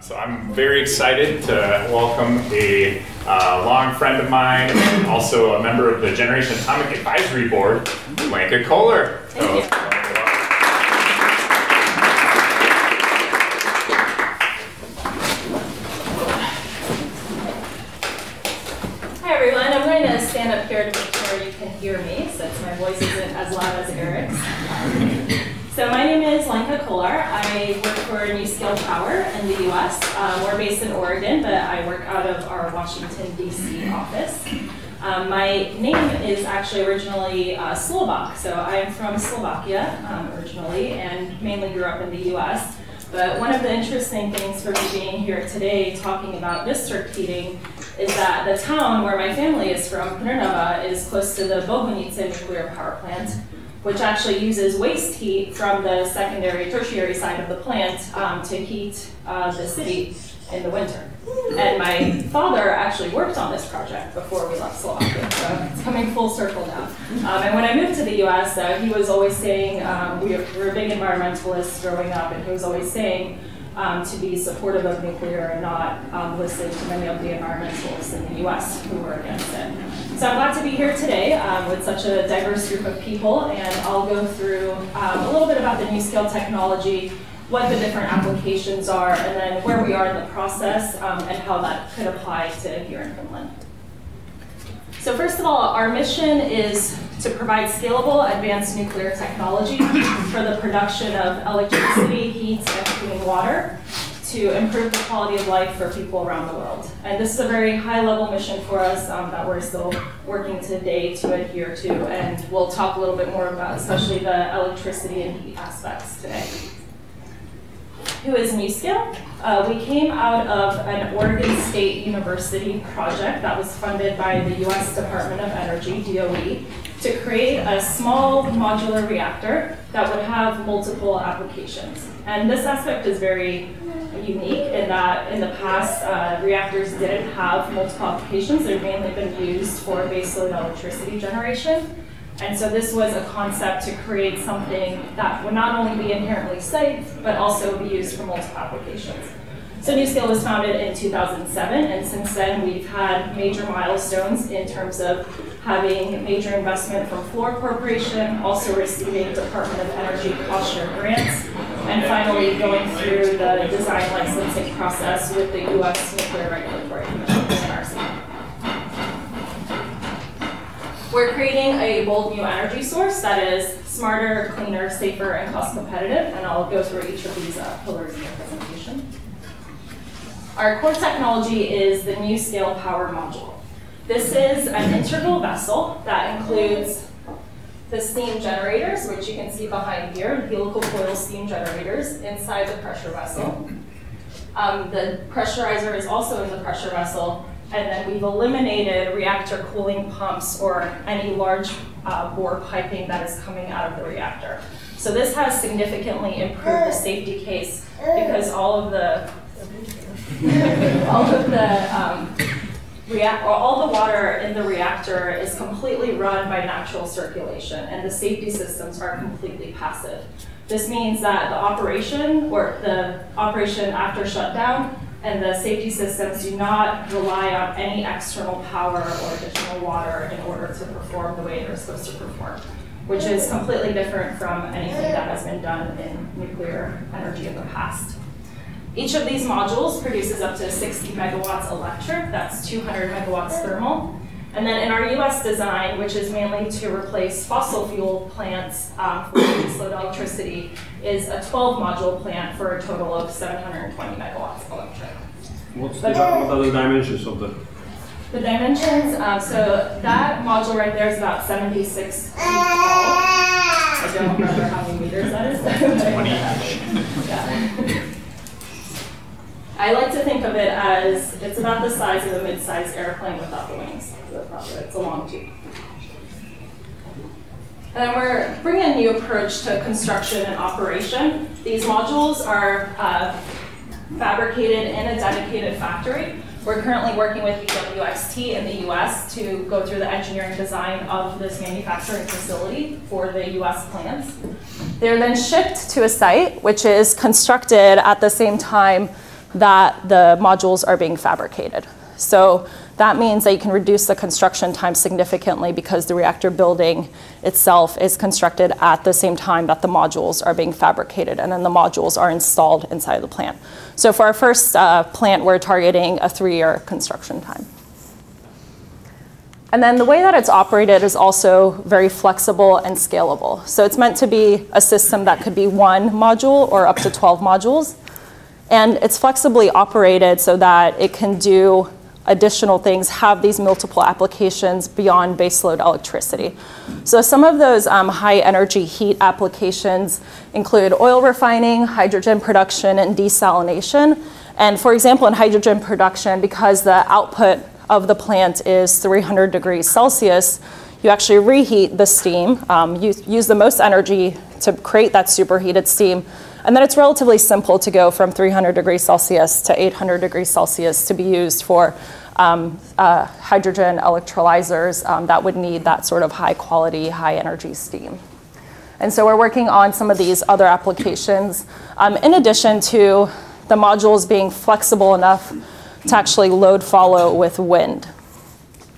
So I'm very excited to welcome a uh, long friend of mine and also a member of the Generation Atomic Advisory Board, Lenka Kollar. Thank you. Hi everyone, I'm going to stand up here to make sure you can hear me since my voice isn't as loud as Eric's. So my name is Lenka Kollar. I work Power in the US. Um, we're based in Oregon, but I work out of our Washington, DC office. Um, my name is actually originally uh, Slovak, so I am from Slovakia um, originally and mainly grew up in the US. But one of the interesting things for me being here today talking about district heating is that the town where my family is from, Trnava, is close to the Bohunice nuclear power plant, which actually uses waste heat from the secondary, tertiary side of the plant um, to heat uh, the city in the winter. And my father actually worked on this project before we left Slovakia, so it's coming full circle now. Um, and when I moved to the US, uh, he was always saying, um, we were big environmentalists growing up, and he was always saying um, to be supportive of nuclear and not um, listen to many of the environmentalists in the US who were against it. So I'm glad to be here today um, with such a diverse group of people, and I'll go through um, a little bit about the NuScale technology, what the different applications are, and then where we are in the process um, and how that could apply to here in Finland. So first of all, our mission is to provide scalable advanced nuclear technology for the production of electricity, heat, and clean water to improve the quality of life for people around the world. And this is a very high level mission for us um, that we're still working today to adhere to, and we'll talk a little bit more about especially the electricity and heat aspects today who is NuScale. Uh, we came out of an Oregon State University project that was funded by the US Department of Energy, DOE, to create a small modular reactor that would have multiple applications. And this aspect is very unique in that in the past, uh, reactors didn't have multiple applications. They've mainly been used for baseload electricity generation. And so this was a concept to create something that would not only be inherently safe, but also be used for multiple applications. So NuScale was founded in 2007, and since then we've had major milestones in terms of having major investment from Fluor Corporation, also receiving Department of Energy cost share grants, and finally going through the design licensing process with the U.S. Nuclear Regulatory Commission, NRC. We're creating a bold new energy source that is smarter, cleaner, safer, and cost competitive, and I'll go through each of these uh, pillars in the presentation. Our core technology is the NuScale Power Module. This is an integral vessel that includes the steam generators, which you can see behind here, helical coil steam generators inside the pressure vessel. Um, the pressurizer is also in the pressure vessel, and then we've eliminated reactor cooling pumps or any large uh, bore piping that is coming out of the reactor. So this has significantly improved the safety case because all of the all of the um, all the water in the reactor is completely run by natural circulation, and the safety systems are completely passive. This means that the operation or the operation after shutdown and the safety systems do not rely on any external power or additional water in order to perform the way they're supposed to perform, which is completely different from anything that has been done in nuclear energy in the past. Each of these modules produces up to 60 megawatts electric, that's 200 megawatts thermal. And then in our US design, which is mainly to replace fossil fuel plants um, for baseload electricity, is a 12 module plant for a total of 720 megawatts electric. What's the, what are the dimensions of the? The dimensions, uh, so that module right there is about 76 feet tall. I don't remember how many meters that is. 20. I like to think of it as it's about the size of a mid-sized airplane without the wings. It's a long tube. And we're bringing a new approach to construction and operation. These modules are uh, fabricated in a dedicated factory. We're currently working with BWXT in the US to go through the engineering design of this manufacturing facility for the US plants. They're then shipped to a site which is constructed at the same time that the modules are being fabricated. So that means that you can reduce the construction time significantly because the reactor building itself is constructed at the same time that the modules are being fabricated, and then the modules are installed inside the plant. So for our first uh, plant, we're targeting a three-year construction time. And then the way that it's operated is also very flexible and scalable. So it's meant to be a system that could be one module or up to 12 modules. And it's flexibly operated so that it can do additional things, have these multiple applications beyond baseload electricity. So some of those um, high energy heat applications include oil refining, hydrogen production, and desalination. And for example, in hydrogen production, because the output of the plant is 300 degrees Celsius, you actually reheat the steam, um, use, use the most energy to create that superheated steam, and then it's relatively simple to go from 300 degrees Celsius to 800 degrees Celsius to be used for um, uh, hydrogen electrolyzers um, that would need that sort of high quality, high energy steam. And so we're working on some of these other applications um, in addition to the modules being flexible enough to actually load follow with wind.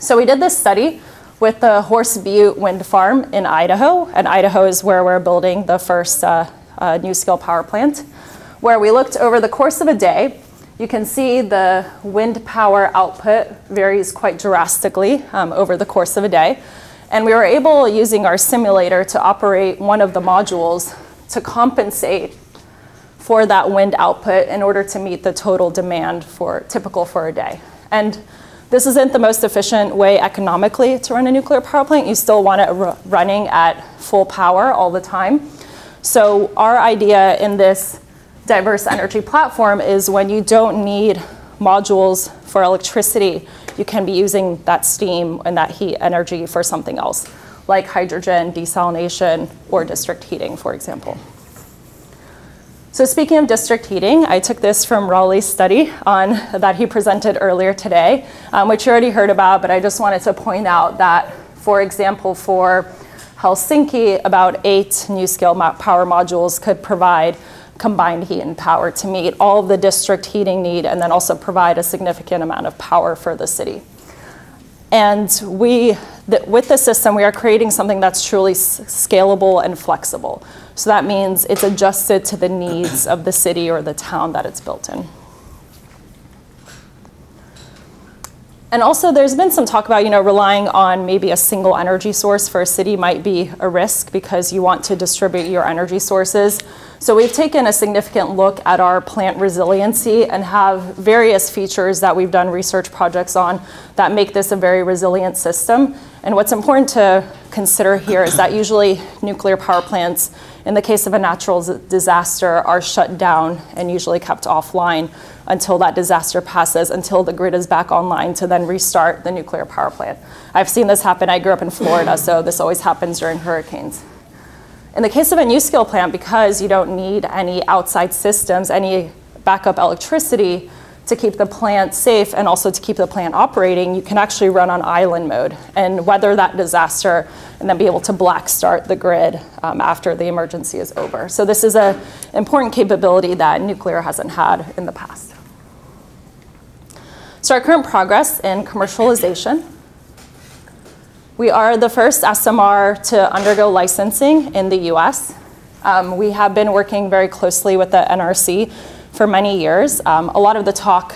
So we did this study with the Horse Butte Wind Farm in Idaho, and Idaho is where we're building the first uh, uh, NuScale power plant, where we looked over the course of a day. You can see the wind power output varies quite drastically um, over the course of a day. And we were able, using our simulator, to operate one of the modules to compensate for that wind output in order to meet the total demand for typical for a day. And this isn't the most efficient way economically to run a nuclear power plant. You still want it running at full power all the time. So our idea in this diverse energy platform is when you don't need modules for electricity, you can be using that steam and that heat energy for something else, like hydrogen, desalination, or district heating, for example. So speaking of district heating, I took this from Rauli's study on that he presented earlier today, um, which you already heard about, but I just wanted to point out that, for example, for Helsinki, about eight new NuScale power modules could provide combined heat and power to meet all the district heating need and then also provide a significant amount of power for the city. And we, with the system, we are creating something that's truly scalable and flexible. So that means it's adjusted to the needs of the city or the town that it's built in. And also there's been some talk about, you know, relying on maybe a single energy source for a city might be a risk because you want to distribute your energy sources. So we've taken a significant look at our plant resiliency and have various features that we've done research projects on that make this a very resilient system. And what's important to consider here is that usually nuclear power plants, in the case of a natural disaster, are shut down and usually kept offline until that disaster passes, until the grid is back online to then restart the nuclear power plant. I've seen this happen. I grew up in Florida, so this always happens during hurricanes. In the case of a NuScale plant, because you don't need any outside systems, any backup electricity to keep the plant safe and also to keep the plant operating, you can actually run on island mode and weather that disaster and then be able to black start the grid um, after the emergency is over. So this is an important capability that nuclear hasn't had in the past. So our current progress in commercialization we are the first SMR to undergo licensing in the US. Um, we have been working very closely with the NRC for many years. Um, a lot of the talk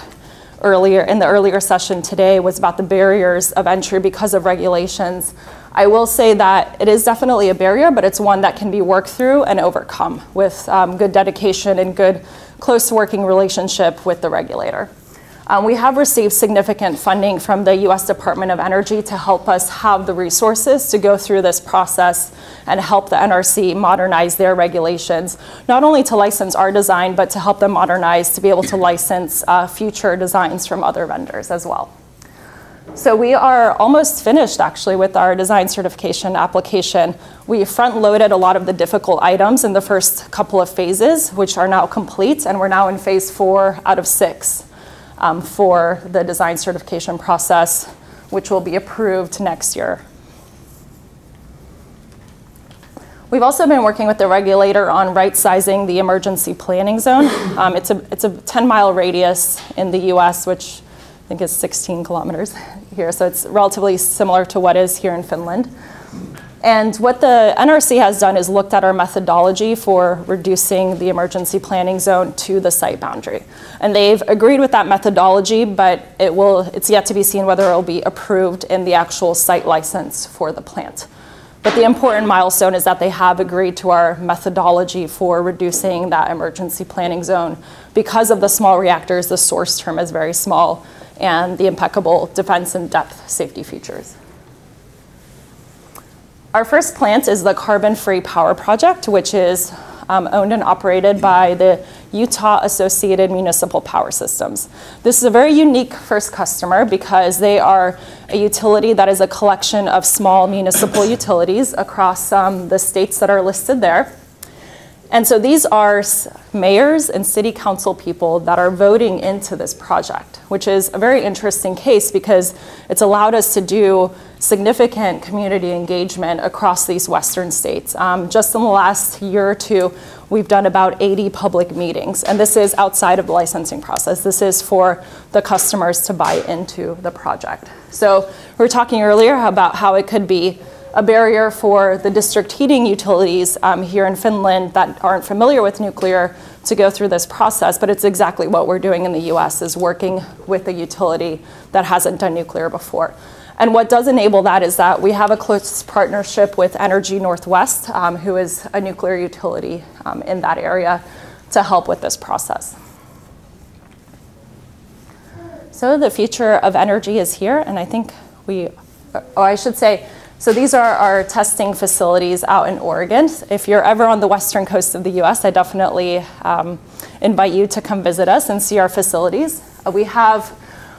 earlier in the earlier session today was about the barriers of entry because of regulations. I will say that it is definitely a barrier, but it's one that can be worked through and overcome with um, good dedication and good close working relationship with the regulator. Um, we have received significant funding from the US Department of Energy to help us have the resources to go through this process and help the NRC modernize their regulations, not only to license our design, but to help them modernize to be able to license uh, future designs from other vendors as well. So we are almost finished actually with our design certification application. We front loaded a lot of the difficult items in the first couple of phases, which are now complete, and we're now in phase four out of six um, for the design certification process, which will be approved next year. We've also been working with the regulator on right-sizing the emergency planning zone. Um, it's a it's a 10-mile radius in the U.S., which I think is 16 kilometers here, so it's relatively similar to what is here in Finland. And what the NRC has done is looked at our methodology for reducing the emergency planning zone to the site boundary. And they've agreed with that methodology, but it will, it's yet to be seen whether it will be approved in the actual site license for the plant. But the important milestone is that they have agreed to our methodology for reducing that emergency planning zone. Because of the small reactors, the source term is very small, and the impeccable defense and depth safety features. Our first plant is the Carbon Free Power Project, which is um, owned and operated by the Utah Associated Municipal Power Systems. This is a very unique first customer because they are a utility that is a collection of small municipal utilities across um, the states that are listed there. And so these are mayors and city council people that are voting into this project, which is a very interesting case because it's allowed us to do significant community engagement across these western states. Um, just in the last year or two, we've done about 80 public meetings, and this is outside of the licensing process. This is for the customers to buy into the project. So we were talking earlier about how it could be a barrier for the district heating utilities um, here in Finland that aren't familiar with nuclear to go through this process, but it's exactly what we're doing in the US is working with a utility that hasn't done nuclear before. And what does enable that is that we have a close partnership with Energy Northwest, um, who is a nuclear utility um, in that area, to help with this process. So the future of energy is here, and I think we, or I should say, so these are our testing facilities out in Oregon. If you're ever on the western coast of the US, I definitely um, invite you to come visit us and see our facilities. We have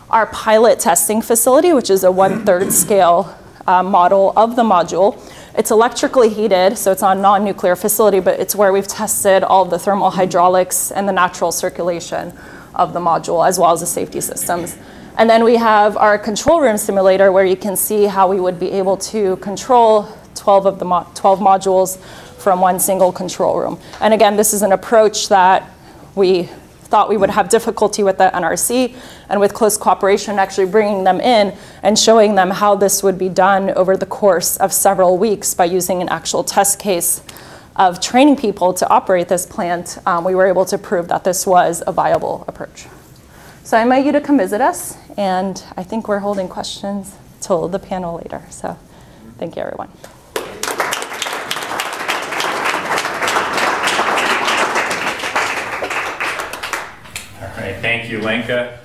our pilot testing facility, which is a one-third scale uh, model of the module. It's electrically heated, so it's on non-nuclear facility, but it's where we've tested all the thermal hydraulics and the natural circulation of the module, as well as the safety systems. And then we have our control room simulator where you can see how we would be able to control 12 of the mo 12 modules from one single control room. And again, this is an approach that we thought we would have difficulty with the NRC and with close cooperation actually bringing them in and showing them how this would be done over the course of several weeks by using an actual test case of training people to operate this plant, um, we were able to prove that this was a viable approach. So I invite you to come visit us, and I think we're holding questions till the panel later. So thank you, everyone. Thank you, Lenka.